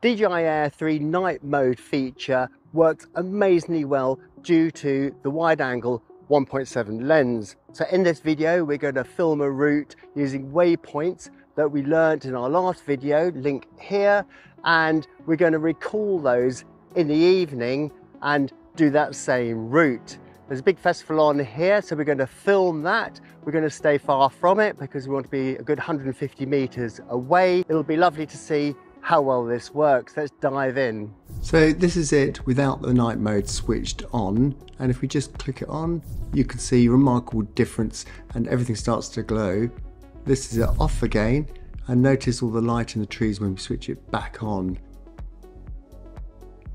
DJI Air 3 night mode feature works amazingly well due to the wide angle 1.7 lens. So in this video, we're going to film a route using waypoints that we learned in our last video, link here, and we're going to recall those in the evening and do that same route. There's a big festival on here, so we're going to film that. We're going to stay far from it because we want to be a good 150 meters away. It'll be lovely to see how well this works. Let's dive in. So this is it without the night mode switched on. And if we just click it on, you can see remarkable difference and everything starts to glow. This is it off again and notice all the light in the trees when we switch it back on.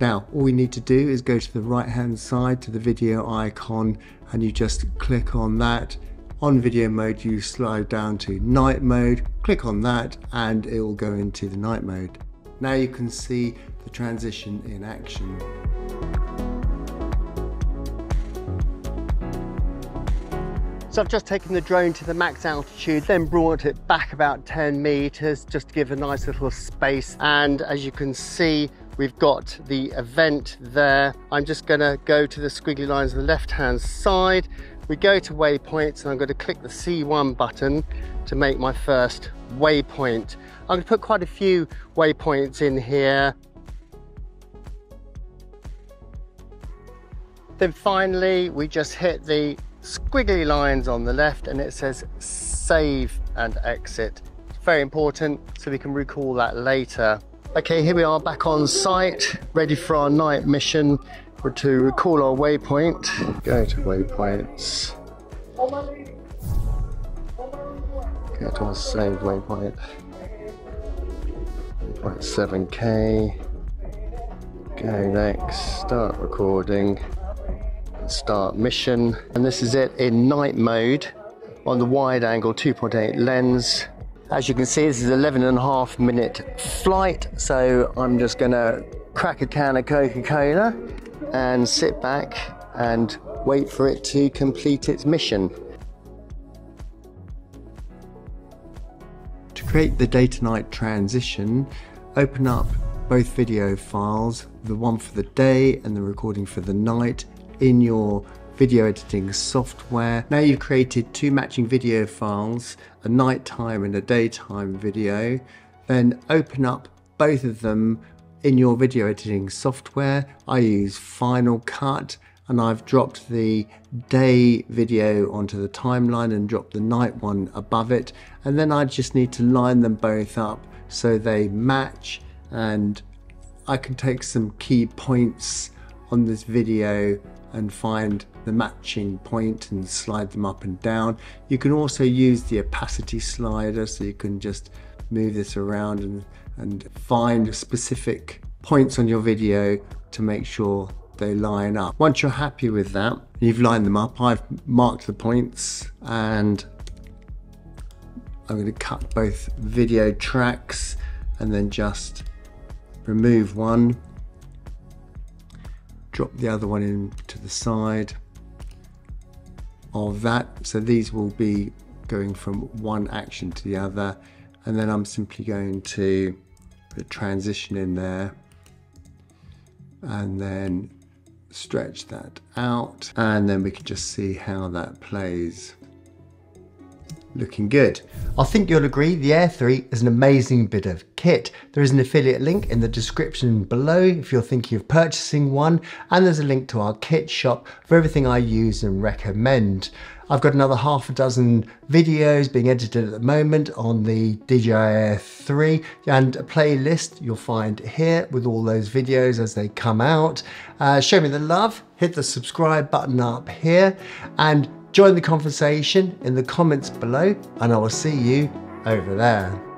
Now, all we need to do is go to the right hand side to the video icon and you just click on that. On video mode, you slide down to night mode, click on that and it will go into the night mode. Now you can see the transition in action. So I've just taken the drone to the max altitude, then brought it back about 10 meters just to give a nice little space. And as you can see, we've got the event there. I'm just gonna go to the squiggly lines on the left-hand side. We go to waypoints and I'm gonna click the C1 button to make my first waypoint. I'm gonna put quite a few waypoints in here. Then finally, we just hit the squiggly lines on the left and it says save and exit. It's very important so we can recall that later. Okay, here we are back on site, ready for our night mission to recall our waypoint. Go to waypoints. Go to our waypoint. Waypoint 7K. Go next, start recording start mission. And this is it in night mode on the wide angle 2.8 lens. As you can see, this is 11 and a half minute flight. So I'm just gonna crack a can of Coca-Cola and sit back and wait for it to complete its mission. To create the day to night transition, open up both video files, the one for the day and the recording for the night in your video editing software. Now you've created two matching video files, a nighttime and a daytime video, then open up both of them in your video editing software. I use Final Cut and I've dropped the day video onto the timeline and dropped the night one above it. And then I just need to line them both up so they match and I can take some key points on this video and find the matching point and slide them up and down. You can also use the opacity slider so you can just move this around and, and find specific points on your video to make sure they line up. Once you're happy with that, you've lined them up, I've marked the points and I'm going to cut both video tracks and then just remove one drop the other one in to the side of that. So these will be going from one action to the other. And then I'm simply going to put a transition in there and then stretch that out. And then we can just see how that plays looking good. I think you'll agree the Air 3 is an amazing bit of kit. There is an affiliate link in the description below if you're thinking of purchasing one and there's a link to our kit shop for everything I use and recommend. I've got another half a dozen videos being edited at the moment on the DJI Air 3 and a playlist you'll find here with all those videos as they come out. Uh, show me the love, hit the subscribe button up here and Join the conversation in the comments below and I will see you over there.